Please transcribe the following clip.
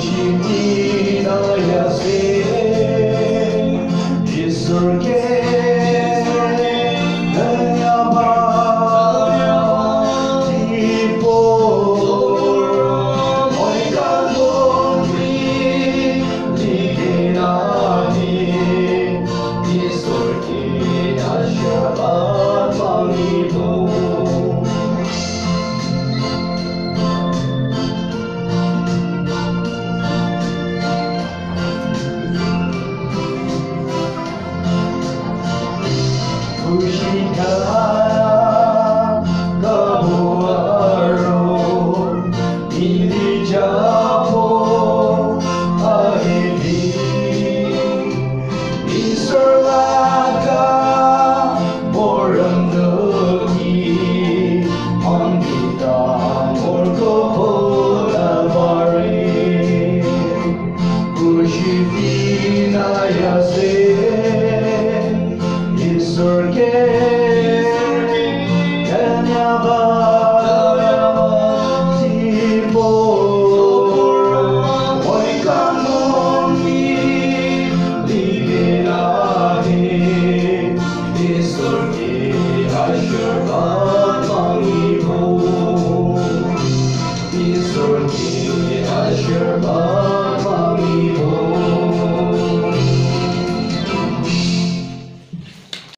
şimdi dayası Bir sürge Kala Kabuaro Ili Jaya. never